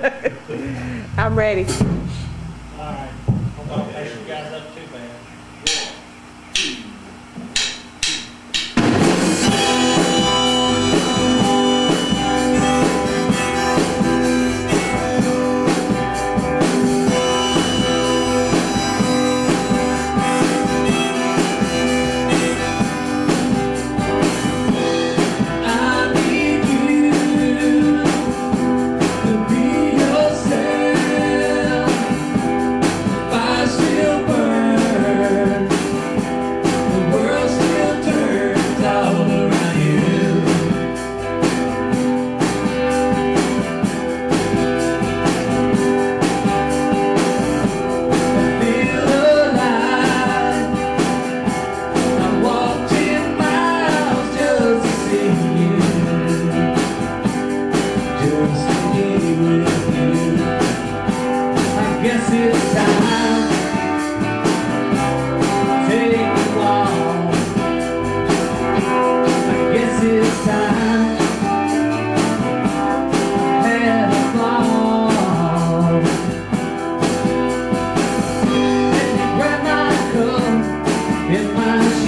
I'm ready. All right.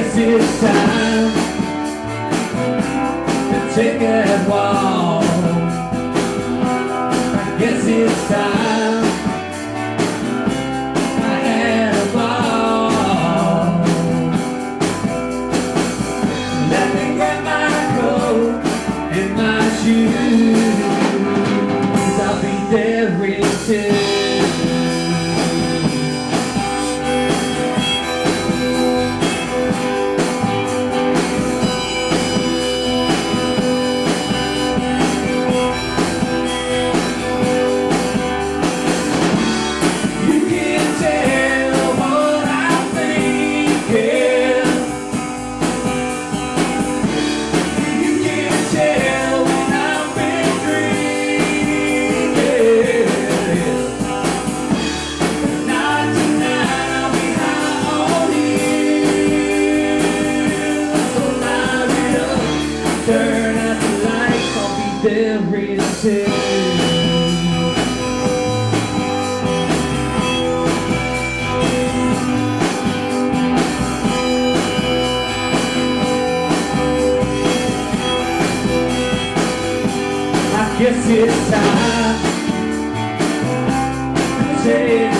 guess it's time to take a walk. I guess it's time. I had a ball. Let me get my coat and my shoes. I'll be there in two. every day. guess it's time to take